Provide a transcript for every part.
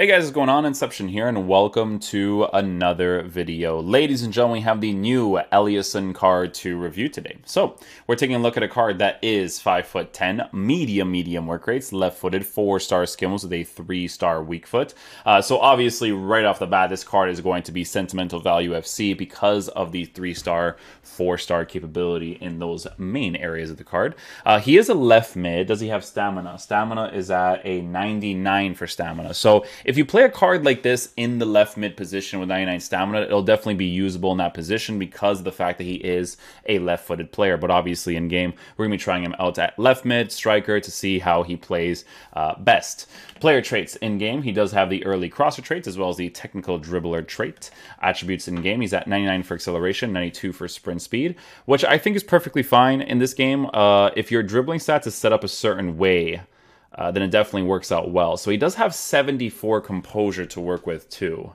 Hey guys, what's going on? Inception here, and welcome to another video. Ladies and gentlemen, we have the new Eliasson card to review today. So, we're taking a look at a card that is 5 foot 10, medium, medium work rates, left-footed, 4-star skills with a 3-star weak foot. Uh, so obviously, right off the bat, this card is going to be sentimental value FC because of the 3-star, 4-star capability in those main areas of the card. Uh, he is a left mid. Does he have stamina? Stamina is at a 99 for stamina. So, if you play a card like this in the left mid position with 99 stamina, it'll definitely be usable in that position because of the fact that he is a left-footed player. But obviously in game, we're going to be trying him out at left mid, striker, to see how he plays uh, best. Player traits in game, he does have the early crosser traits as well as the technical dribbler trait. Attributes in game, he's at 99 for acceleration, 92 for sprint speed, which I think is perfectly fine in this game. Uh, if your dribbling stats is set up a certain way, uh, then it definitely works out well. So he does have 74 composure to work with too.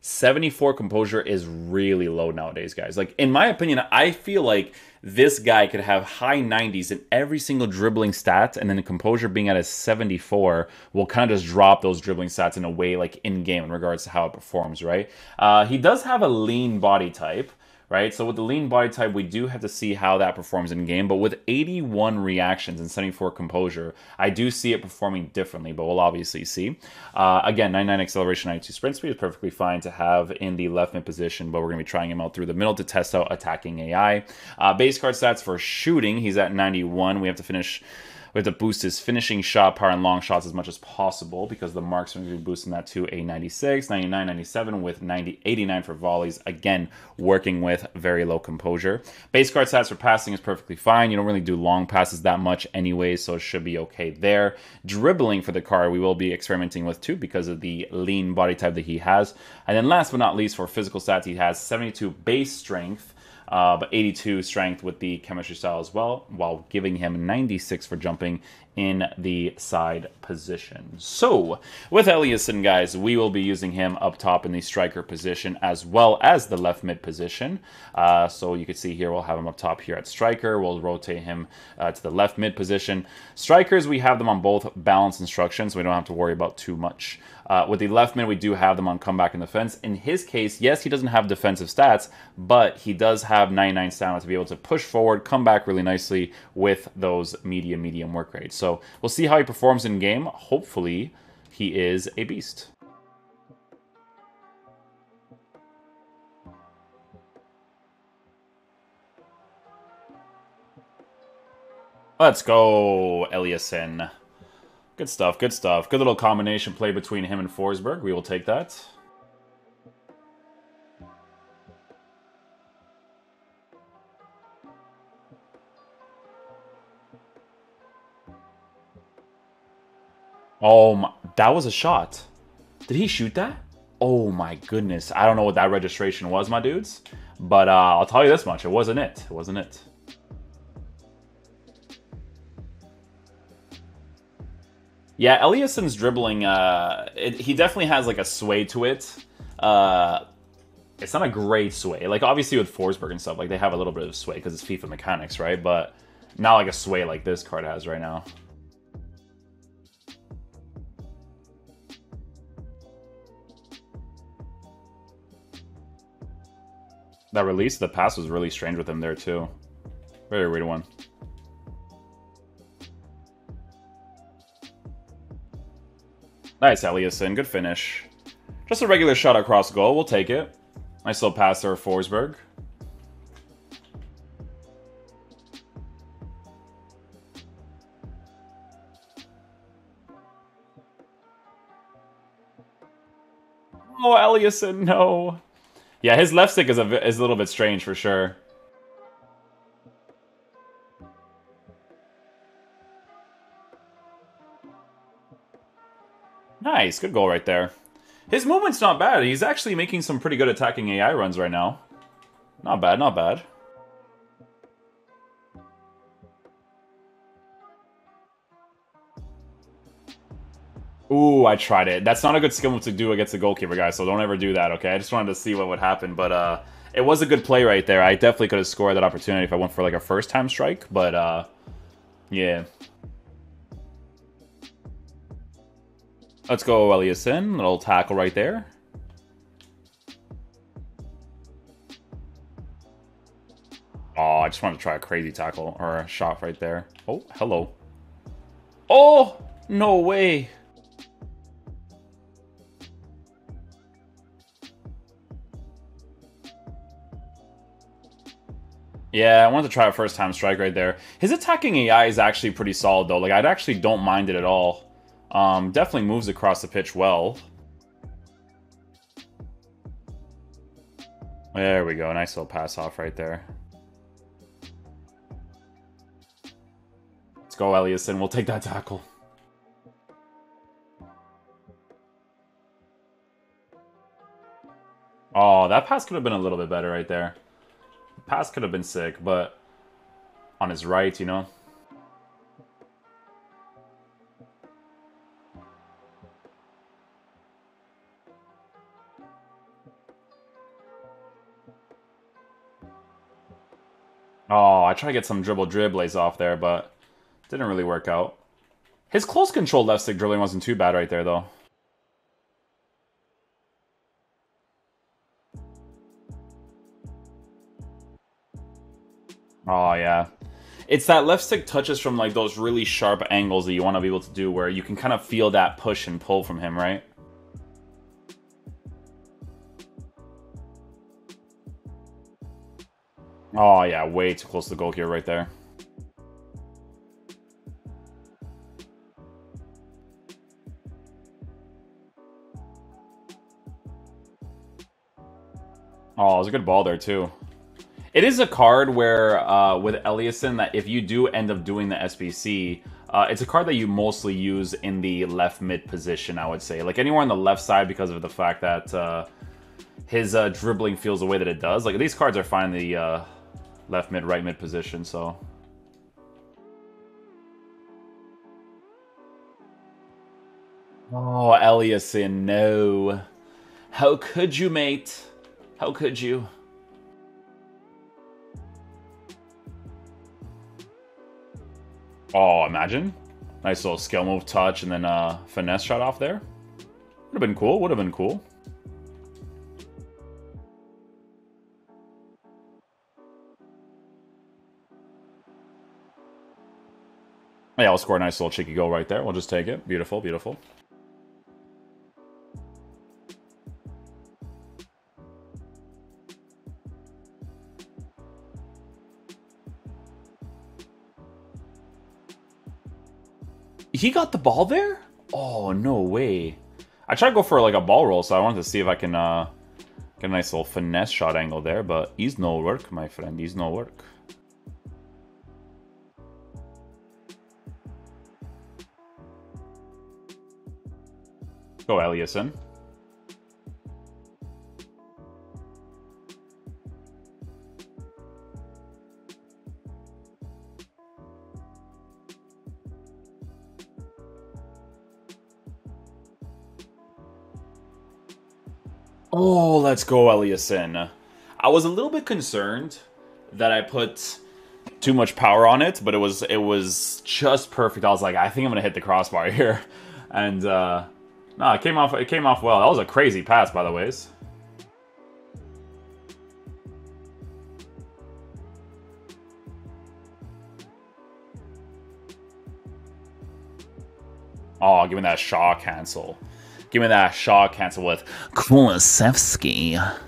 74 composure is really low nowadays, guys. Like, in my opinion, I feel like this guy could have high 90s in every single dribbling stat, and then the composure being at a 74 will kind of just drop those dribbling stats in a way, like in game, in regards to how it performs, right? Uh, he does have a lean body type right? So with the lean body type, we do have to see how that performs in game. But with 81 reactions and 74 composure, I do see it performing differently, but we'll obviously see. Uh, again, 99 acceleration, 92 sprint speed is perfectly fine to have in the left mid position, but we're going to be trying him out through the middle to test out attacking AI. Uh, base card stats for shooting, he's at 91. We have to finish we have to boost his finishing shot power and long shots as much as possible because the marks are going to be boosting that to a 96, 99, 97 with 90, 89 for volleys. Again, working with very low composure. Base card stats for passing is perfectly fine. You don't really do long passes that much anyway, so it should be okay there. Dribbling for the card, we will be experimenting with too because of the lean body type that he has. And then last but not least, for physical stats, he has 72 base strength uh, but 82 strength with the chemistry style as well, while giving him 96 for jumping in the side position. So, with Eliasson, guys, we will be using him up top in the striker position as well as the left mid position. Uh, so you can see here, we'll have him up top here at striker. We'll rotate him uh, to the left mid position. Strikers, we have them on both balance instructions, so we don't have to worry about too much. Uh, with the left mid, we do have them on comeback and defense. In his case, yes, he doesn't have defensive stats, but he does have 99 stamina to be able to push forward, come back really nicely with those medium, medium work rates. So we'll see how he performs in game. Hopefully, he is a beast. Let's go, Eliasson. Good stuff, good stuff. Good little combination play between him and Forsberg. We will take that. Oh my, that was a shot. Did he shoot that? Oh my goodness. I don't know what that registration was, my dudes. But uh, I'll tell you this much. It wasn't it. It wasn't it. Yeah, Eliasson's dribbling, uh, it, he definitely has like a sway to it. Uh, it's not a great sway. Like obviously with Forsberg and stuff, like they have a little bit of sway because it's FIFA mechanics, right? But not like a sway like this card has right now. That release of the pass was really strange with him there too. Very weird one. Nice, Eliasson. Good finish. Just a regular shot across goal. We'll take it. Nice little pass there, Forsberg. Oh, Eliasson, no. Yeah, his left stick is a, is a little bit strange for sure. Nice, good goal right there. His movement's not bad. He's actually making some pretty good attacking AI runs right now. Not bad, not bad. Ooh, I tried it. That's not a good skill move to do against the goalkeeper, guys, so don't ever do that, okay? I just wanted to see what would happen, but uh, it was a good play right there. I definitely could have scored that opportunity if I went for like a first-time strike, but uh, yeah. Let's go Eliasson. Little tackle right there. Oh, I just wanted to try a crazy tackle or a shot right there. Oh, hello. Oh, no way. Yeah, I wanted to try a first time strike right there. His attacking AI is actually pretty solid though. Like I actually don't mind it at all. Um, definitely moves across the pitch well. There we go. Nice little pass off right there. Let's go, Eliasson. We'll take that tackle. Oh, that pass could have been a little bit better right there. Pass could have been sick, but on his right, you know? Oh, I try to get some dribble dribbles off there, but didn't really work out. His close control left stick dribbling wasn't too bad right there, though. Oh, yeah. It's that left stick touches from like those really sharp angles that you want to be able to do where you can kind of feel that push and pull from him, right? Oh, yeah, way too close to the goal here right there. Oh, it was a good ball there, too. It is a card where, uh, with Eliasson, that if you do end up doing the SBC, uh, it's a card that you mostly use in the left mid position, I would say. Like anywhere on the left side because of the fact that uh, his uh, dribbling feels the way that it does. Like these cards are fine in the uh, left mid, right mid position, so. Oh, Eliasson, no. How could you, mate? How could you? Oh, imagine. Nice little skill move touch and then uh, finesse shot off there. Would have been cool, would have been cool. Yeah, I'll score a nice little cheeky goal right there. We'll just take it. Beautiful, beautiful. He got the ball there? Oh, no way. I tried to go for like a ball roll, so I wanted to see if I can uh, get a nice little finesse shot angle there, but he's no work, my friend. He's no work. Go, Eliasson. Oh, let's go, Eliasson. I was a little bit concerned that I put too much power on it, but it was it was just perfect. I was like, I think I'm gonna hit the crossbar here, and uh, no, it came off. It came off well. That was a crazy pass, by the ways. Oh, give me that Shaw cancel. Give me that Shaw cancel with Kulusevski.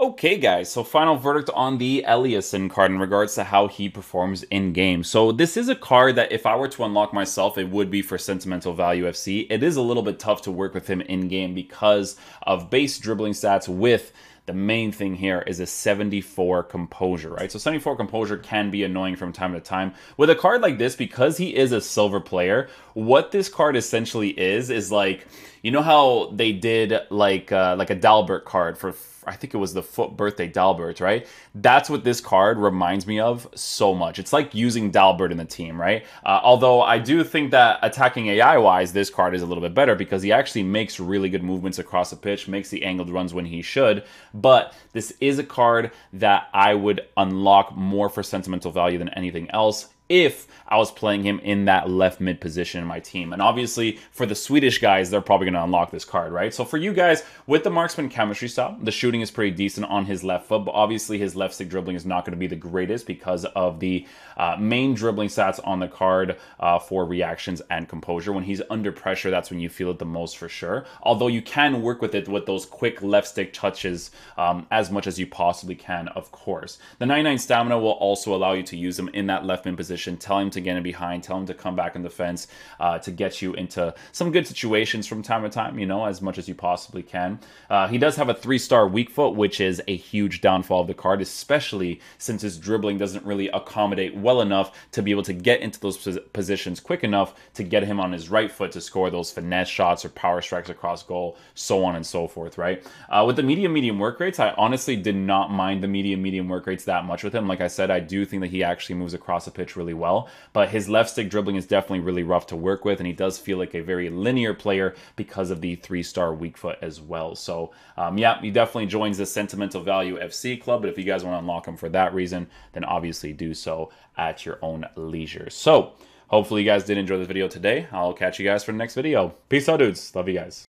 Okay, guys, so final verdict on the Eliasson card in regards to how he performs in game. So, this is a card that if I were to unlock myself, it would be for Sentimental Value FC. It is a little bit tough to work with him in game because of base dribbling stats with the main thing here is a 74 composure, right? So 74 composure can be annoying from time to time. With a card like this, because he is a silver player, what this card essentially is, is like, you know how they did like uh, like a Dalbert card for I think it was the FUT birthday Dalbert, right? That's what this card reminds me of so much. It's like using Dalbert in the team, right? Uh, although I do think that attacking AI wise, this card is a little bit better because he actually makes really good movements across the pitch, makes the angled runs when he should. But this is a card that I would unlock more for sentimental value than anything else if I was playing him in that left mid position in my team. And obviously, for the Swedish guys, they're probably going to unlock this card, right? So for you guys, with the marksman chemistry style, the shooting is pretty decent on his left foot, but obviously his left stick dribbling is not going to be the greatest because of the uh, main dribbling stats on the card uh, for reactions and composure. When he's under pressure, that's when you feel it the most for sure. Although you can work with it with those quick left stick touches um, as much as you possibly can, of course. The 99 stamina will also allow you to use him in that left mid position, tell him to get in behind, tell him to come back in defense uh, to get you into some good situations from time to time, you know, as much as you possibly can. Uh, he does have a three star weak foot, which is a huge downfall of the card, especially since his dribbling doesn't really accommodate well enough to be able to get into those positions quick enough to get him on his right foot to score those finesse shots or power strikes across goal, so on and so forth, right? Uh, with the medium medium work rates, I honestly did not mind the medium medium work rates that much with him. Like I said, I do think that he actually moves across the pitch really well, but his left stick dribbling is definitely really rough to work with, and he does feel like a very linear player because of the three star weak foot as well. So, um, yeah, he definitely joins the Sentimental Value FC club, but if you guys want to unlock him for that reason, then obviously do so at your own leisure. So, hopefully you guys did enjoy this video today. I'll catch you guys for the next video. Peace out, dudes. Love you guys.